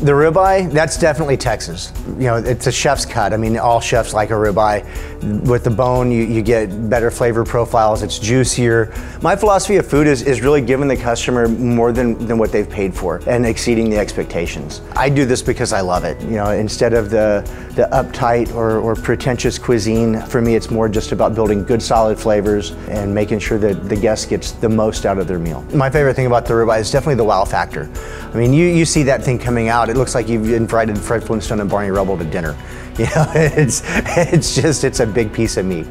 The ribeye, that's definitely Texas. You know, it's a chef's cut. I mean, all chefs like a ribeye. With the bone, you, you get better flavor profiles, it's juicier. My philosophy of food is, is really giving the customer more than, than what they've paid for and exceeding the expectations. I do this because I love it. You know, instead of the, the uptight or, or pretentious cuisine, for me it's more just about building good solid flavors and making sure that the guest gets the most out of their meal. My favorite thing about the ribeye is definitely the wow factor. I mean, you, you see that thing coming out, it looks like you've invited Fred Flintstone and Barney Rubble to dinner. You know, it's, it's just, it's a big piece of meat.